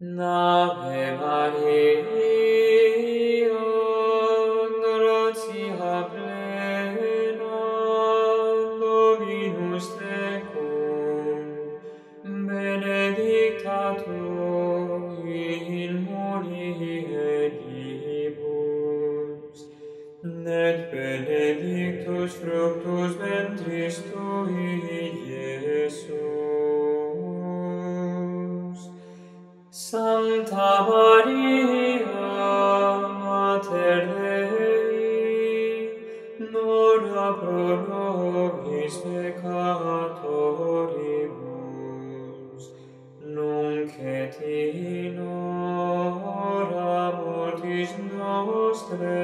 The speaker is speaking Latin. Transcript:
Nave Maria, gratia plena, Dominus tecum, benedicta tu in mulieribus, et benedictus fructus ventris tui, Santa Maria, Mater Dei, nora pro nobis peccatoribus, nunc et in hora mortis nostre,